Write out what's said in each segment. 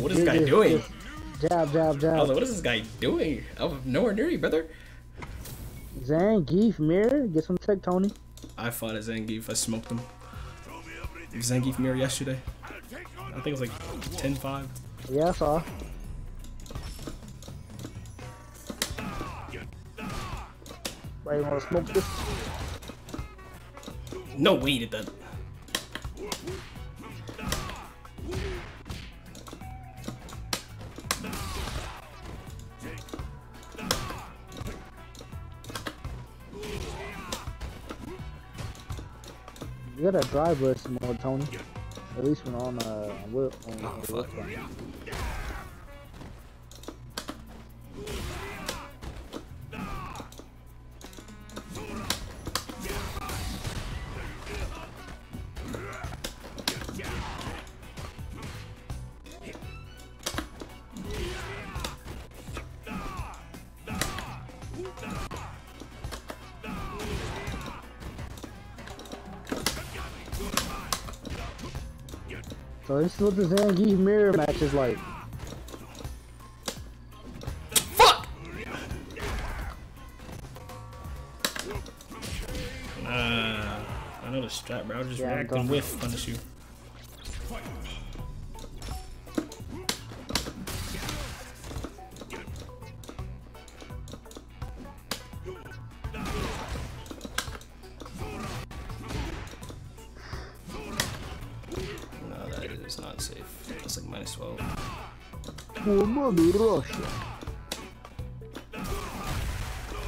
what is this guy doing? Jab, jab, jab. I was like, what is this guy doing? I'm nowhere near you, brother. Zangief, mirror, get some tech, Tony. I fought a Zangief. I smoked him. Zangief mirror yesterday. I think it was like 10-5. Yeah, I saw. Right, you wanna smoke this? No way did that. You gotta drive us more, Tony. At least when on uh on, on, Oh, fuck. So this is what the Zangief mirror match is like. Fuck! Nah, I know the strap, bro. I was just Yeah, I'm reacting done. with punish you. Oh, mother Russia.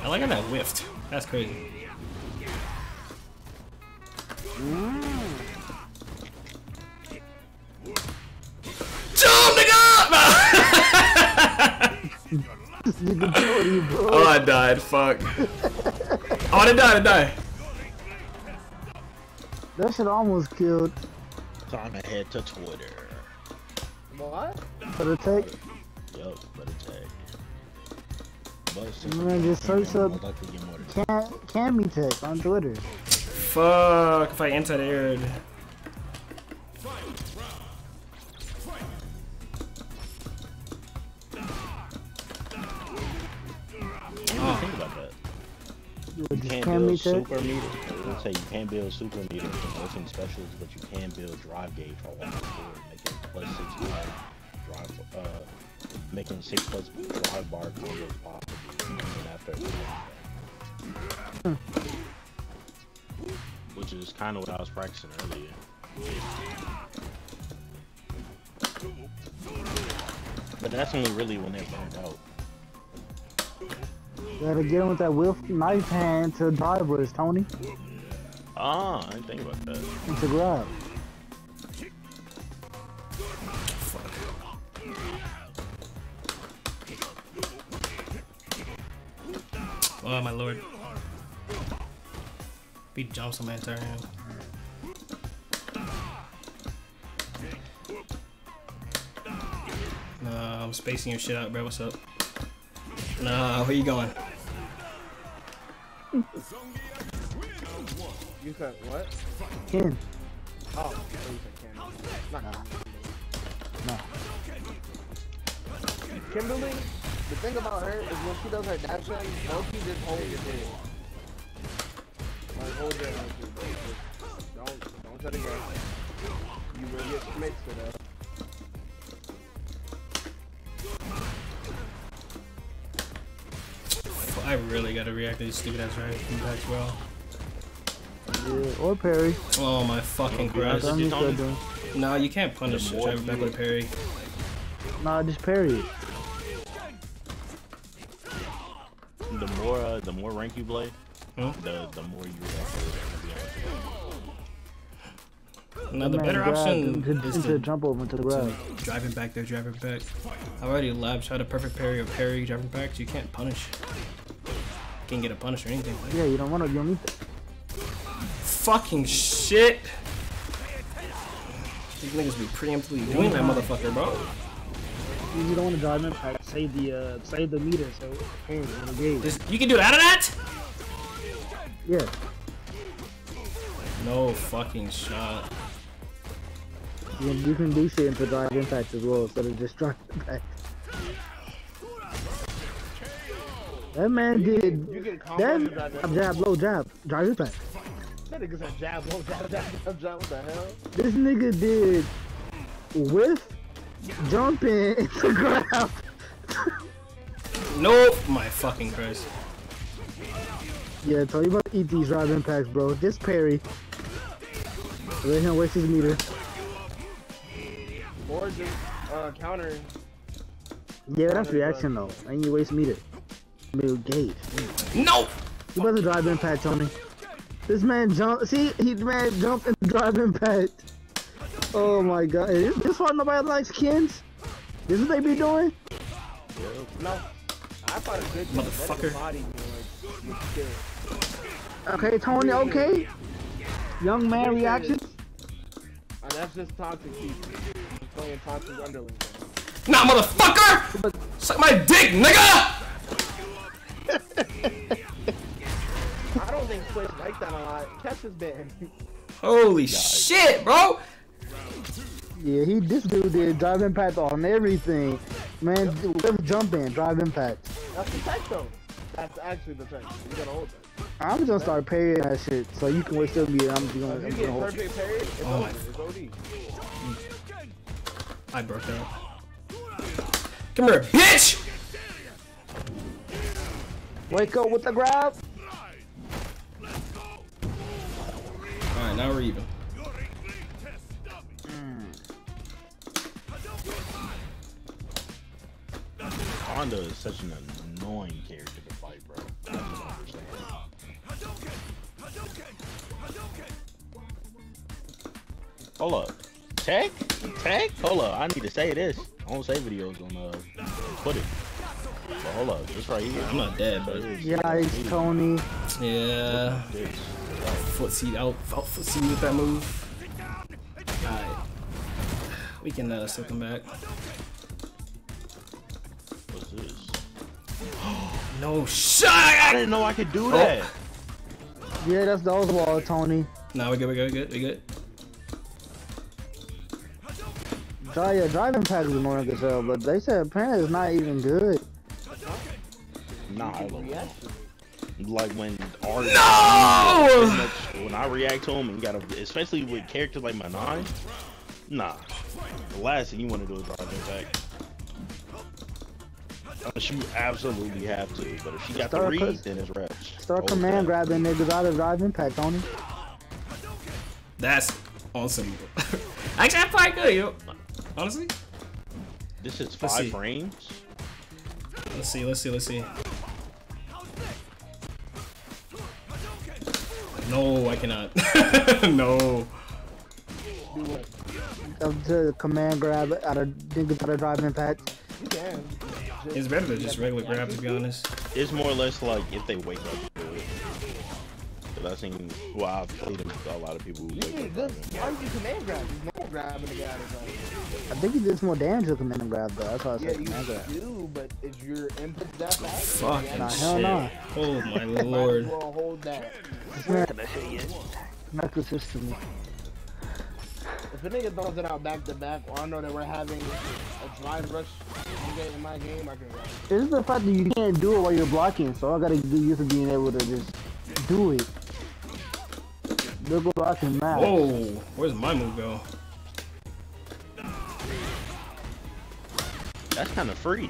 I like how that whiffed. That's crazy. Jump, nigga! This nigga Tony, bro. oh, I died. Fuck. Oh, I didn't die. I didn't die. That shit almost killed. Time to head to Twitter. What? For the tech. Man, we just search I'm up- most likely get more than Can can me tech on Twitter. Fuck. If I anti-aired. I didn't even think about that. You would You just can't build super meters. Let's say you can't build super meters and nothing specials, but you can build drive gauge while walking forward, making plus six drive, drive uh, making six plus drive bar combos possible. After which is kind of what I was practicing earlier. But that's only really when they're burned out. Gotta get him with that whiff knife hand to drive with us, Tony. Ah, I didn't think about that. And to grab. Oh my lord. He jumps on my entire hand. Nah, I'm spacing your shit out, bro. What's up? Nah, where you going? You said what? Ken. Oh, you said Kimberly. Not No. Kimberly, the thing about her is when she does her dash shot, Loki just hold your head. Like hold your head. like, just Don't don't try to go. You will get smits for that. I really gotta react to these stupid ass right impacts, bro. Yeah, or parry. Oh my fucking Christ. That's what you. Nah, you can't punish The more Driver back with a parry. Nah, just parry. The more uh, the more rank you play, Huh? the the more you react to it. to be honest with you. Now the Man, better option into, is to jump over into the grab. driving back there, driving back. I already lab shot a perfect parry or parry driving back, so you can't punish. Can't get a punish or anything. Yeah, you don't want to. You don't need that. Fucking shit! These niggas be preemptively doing that motherfucker, bro. You don't want to drive impact. Save the uh, save the meter. So hey, in the gauge. Just, you can do that out of that? Yeah. No fucking shot. You can, you can do shit into drive impact as well instead of just drive impact. That man did You can combo the that jab, low jab, drive impact. That nigga said jab, low jab, jab, jab, jab. What the hell? This nigga did with jumping into the ground. Nope. My fucking Christ. Yeah, so you must eat these drive impacts, bro. Just parry. Let him waste his meter. Or just uh, counter. Yeah, that's reaction though. And you waste meter. Middle gauge. Nope. You about to drive impact, Tony. This man jump. See, he man jumped and drive impact. Oh my god. Is this why nobody likes Kins? This is what they be doing? No. I find it good. Motherfucker. Body, man, like, you scared. Okay, Tony, okay. Young man reaction. And uh, that's just toxic people. He's playing toxic underling. Nah, motherfucker. Suck my dick, nigga. I don't think Twitch like that a lot. Catch his band. Holy shit, bro. Yeah, he this dude did drive impact on everything. Man, let's jump in, drive impact. That's the tech though. That's actually the tech. You gotta hold that. I'm just gonna start parrying that shit, so you can still be. I'm just gonna, If I'm you just get gonna hold. perfect parry, it's Oh my- over. It's OD. I broke out. Come here, bitch. Wake up with the grab. All right, now we're even. Honda is such an annoying character to fight, bro. I don't understand. Hold up. Tech? Tech? Hold up. I need to say this. I don't say videos on uh put it. But hold up, this right here. I'm not dead, but Yikes, Tony. yeah. This. Foot seat out, out foot seat with that move. Alright. We can uh, still come back. No shot! I didn't know I could do oh. that. Yeah, that's the old wall, Tony. No, we good, we good, we good, we good. Dri- yeah, drive impact is annoying as hell, but they said apparently it's not even good. Nah, I don't know. Reaction. Like when Art No! much- when I react to him and gotta especially with characters like Manon, nah. The last thing you wanna do is drive impact. Uh, Unless you absolutely have to, but if she got the Start read, put- then it's rest. Start Hold command that. grabbing niggas out of drive impact, Tony. That's awesome. Actually, I'm quite good, yo. Honestly. This is Let's five see. frames. Let's see, let's see, let's see. No, I cannot. no. Do what? Up to command grab out of niggas out of drive impact. You can. Just- It's better than just regular grab, to be honest. It's more or less like if they wake up to it. Cause I've seen, well, I've played with a lot of people who You wake need up. this. driving. Why would you command grab? There's no grabbing the guy. that's like- I think he did more damage with command grab though. That's why I Yeah, said command you do, but is your input that fast? Fucking Nah, oh, hell shit. nah. Oh my lord. well hold that. This not consistently. If a nigga throws it out back to back, or I know that we're having a drive rush in in my game, I can grab. It's the fact that you can't do it while you're blocking, so I gotta get used to being able to just do it. They'll go back and match. Whoa, where's my move go? That's kind of free.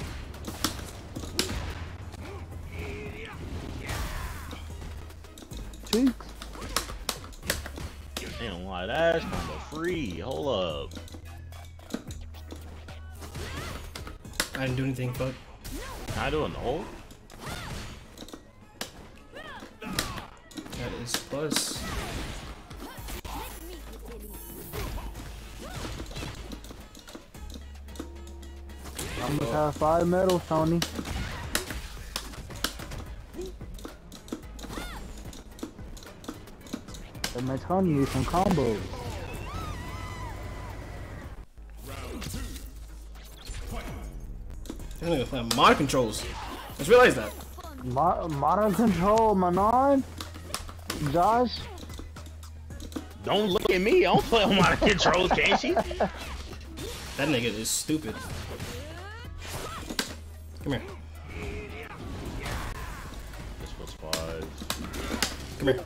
Cheeks. Ain't gonna lie, that's kind of free. Hold up. I didn't do anything, fuck. Can I do an ult? That is plus. I'm gonna have five medals, Tony. That man Tony needs some combos. This nigga playing mod controls. Just realized that. Mo- modern control, Manon. Josh. Don't look at me. I don't play on my controls, can she? That nigga is stupid. Come here. This was five. Come here.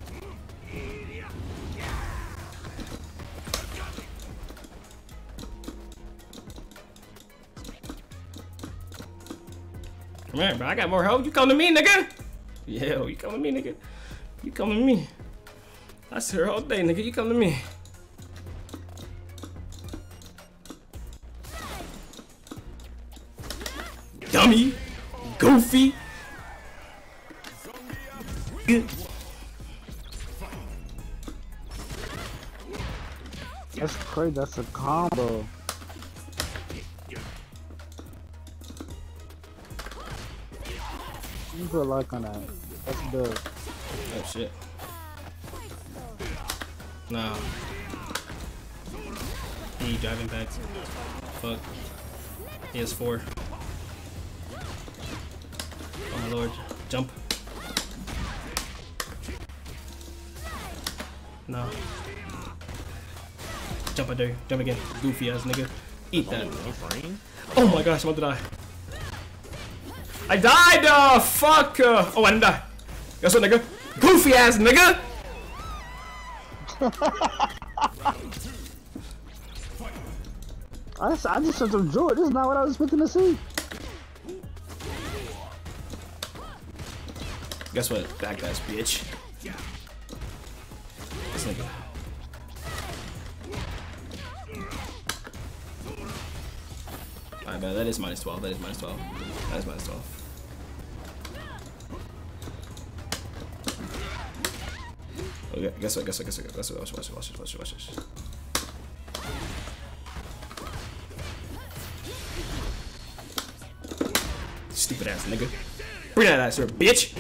Come here, bro. I got more hope. You come to me, nigga. Yeah, you come to me, nigga. You come to me. I sit here all day, nigga. You come to me. Dummy. Goofy. Good. That's crazy. That's a combo. You put a like on that. That's dope. Oh shit. Nah. He driving back. Fuck. He has four. Oh my lord. Jump. No. Jump I dare you. Jump again. Goofy ass nigga. Eat that. Oh, Only one frame? Oh my gosh, I'm about to die. I died! Uh, fuck! Uh, oh, I didn't die. Guess what, nigga? Goofy ass nigga! I just, I just sent some joy. This is not what I was expecting to see. Guess what? That guy's bitch. This nigga. Alright, man, that is minus 12. That is minus 12. That is minus 12. Okay, guess what? Guess what? Guess what? Guess what? Watch, watch, watch, watch, watch, watch. Stupid ass nigga. Bring that ass here, bitch!